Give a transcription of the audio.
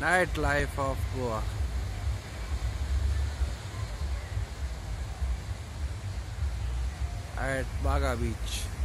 Nightlife of Goa. At Baga Beach.